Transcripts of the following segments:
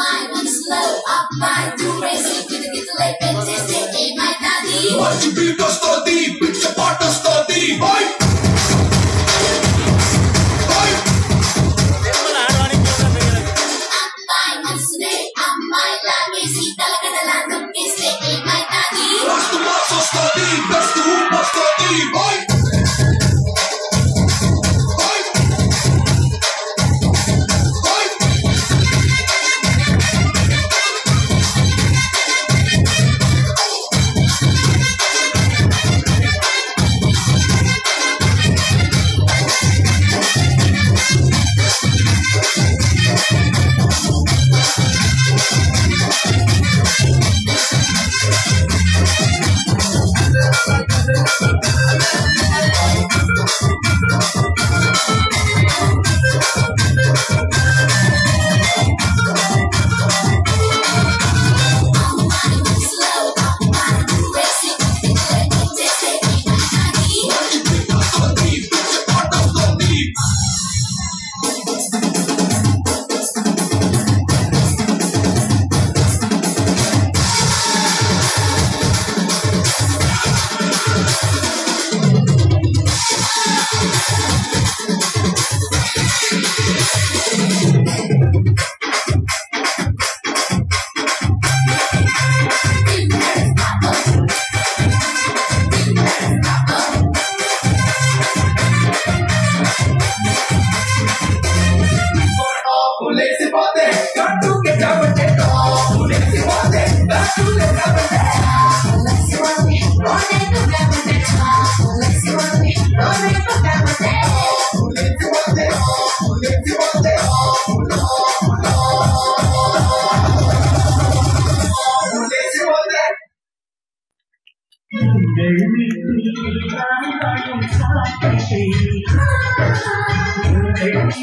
mind, I'm slow, up mind, two racing, get to get to late, but this ain't my daddy. Why you be bastard?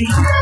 Thank you.